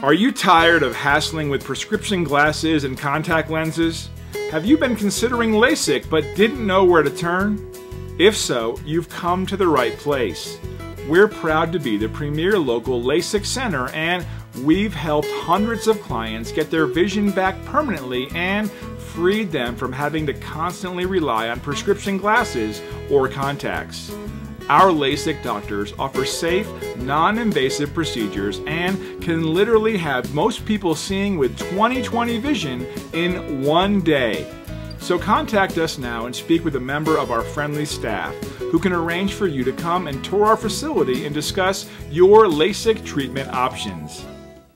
Mm-hmm. Are you tired of hassling with prescription glasses and contact lenses? Have you been considering LASIK but didn't know where to turn? If so, you've come to the right place. We're proud to be the premier local LASIK center and we've helped hundreds of clients get their vision back permanently and freed them from having to constantly rely on prescription glasses or contacts. Our LASIK doctors offer safe, non-invasive procedures and can literally have most people seeing with 20/20 vision in one day. So contact us now and speak with a member of our friendly staff who can arrange for you to come and tour our facility and discuss your LASIK treatment options.